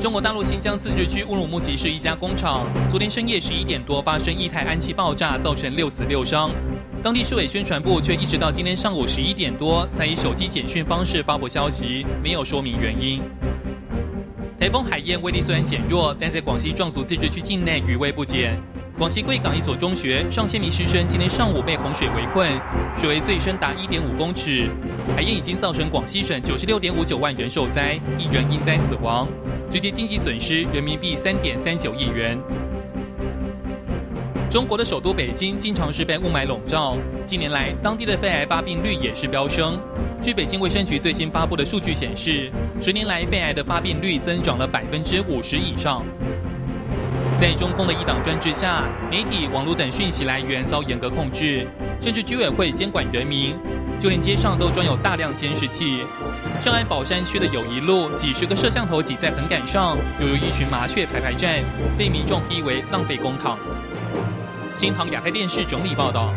中国大陆新疆自治区乌鲁木齐市一家工厂，昨天深夜十一点多发生一台氨气爆炸，造成六死六伤。当地市委宣传部却一直到今天上午十一点多，才以手机简讯方式发布消息，没有说明原因。台风海燕威力虽然减弱，但在广西壮族自治区境内余威不减。广西贵港一所中学上千名师生今天上午被洪水围困，水位最深达一点五公尺。海燕已经造成广西省九十六点五九万人受灾，一人因灾死亡。直接经济损失人民币三点三九亿元。中国的首都北京经常是被雾霾笼罩，近年来当地的肺癌发病率也是飙升。据北京卫生局最新发布的数据显示，十年来肺癌的发病率增长了百分之五十以上。在中共的一党专制下，媒体、网络等讯息来源遭严格控制，甚至居委会监管人民，就连街上都装有大量监视器。上海宝山区的友谊路，几十个摄像头挤在横杆上，犹如一群麻雀排排站，被民众批为浪费公帑。新唐亚太电视整理报道。